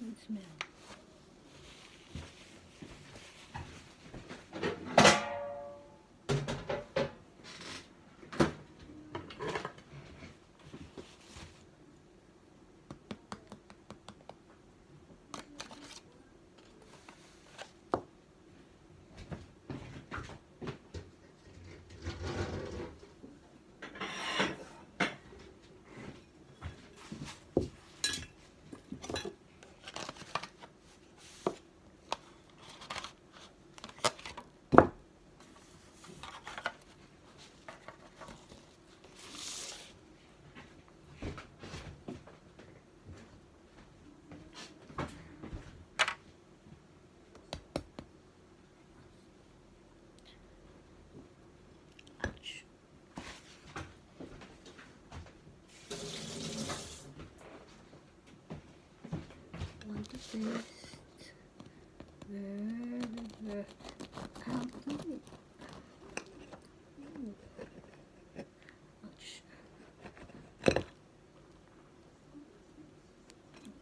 and smell. best verb outline.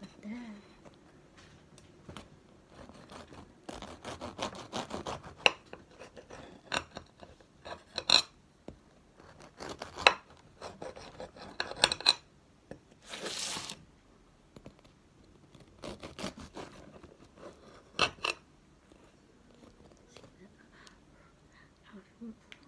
Like that. Mm-hmm.